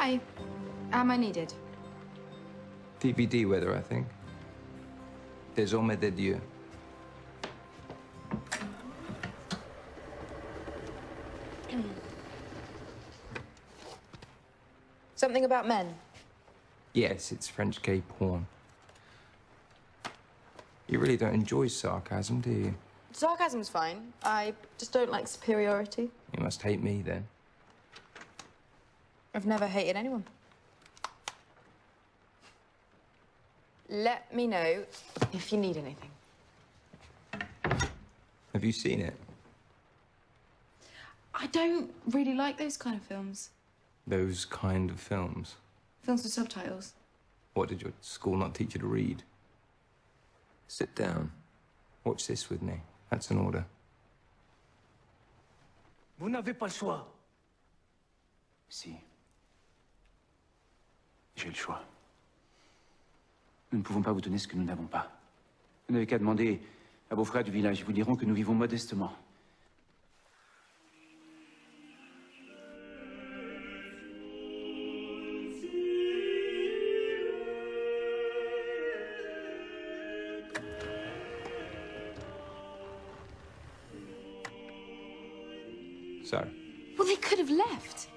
Hi. Am I needed? DVD weather, I think. Des hommes et des dieux. Something about men. Yes, it's French gay porn. You really don't enjoy sarcasm, do you? Sarcasm's fine. I just don't like superiority. You must hate me then. I've never hated anyone. Let me know if you need anything. Have you seen it? I don't really like those kind of films. Those kind of films. Films with subtitles. What did your school not teach you to read? Sit down. Watch this with me. That's an order. Vous n'avez pas le choix. Si. J'ai le choix. Nous ne pouvons pas vous donner ce que nous n'avons pas. Vous n'avez qu'à demander à vos frères du village. Ils vous diront que nous vivons modestement. So, Well, they could have left.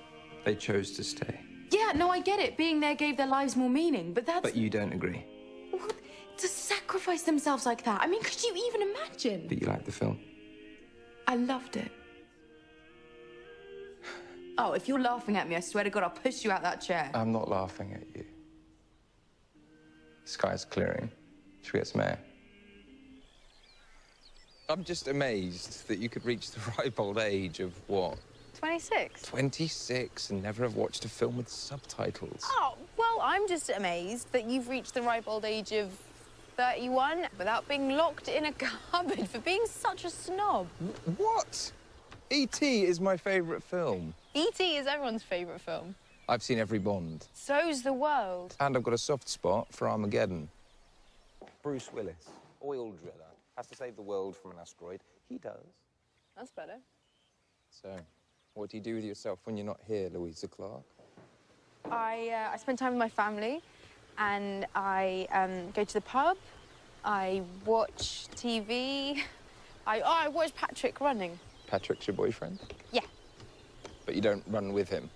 they chose to stay. Yeah, no, I get it. Being there gave their lives more meaning, but that's But you don't agree. What? to sacrifice themselves like that. I mean, could you even imagine? But you liked the film. I loved it. Oh, if you're laughing at me, I swear to God, I'll push you out that chair. I'm not laughing at you. The sky's clearing. Should we get some air? I'm just amazed that you could reach the ripe old age of what? 26. 26 and never have watched a film with subtitles. Oh, well, I'm just amazed that you've reached the ripe old age of 31 without being locked in a cupboard for being such a snob. What? E.T. is my favourite film. E.T. is everyone's favourite film. I've seen every Bond. So's the world. And I've got a soft spot for Armageddon. Bruce Willis, oil driller, has to save the world from an asteroid. He does. That's better. So, what do you do with yourself when you're not here, Louisa Clark? I, uh, I spend time with my family and I um, go to the pub. I watch TV. I, oh, I watch Patrick running. Patrick's your boyfriend? Yeah. But you don't run with him.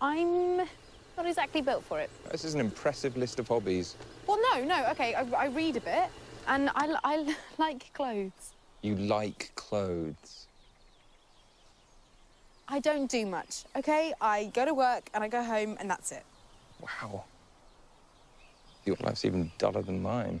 I'm not exactly built for it. This is an impressive list of hobbies. Well, no, no, okay, I, I read a bit and I, I like clothes. You like clothes. I don't do much, okay? I go to work and I go home and that's it. Wow. Your life's even duller than mine.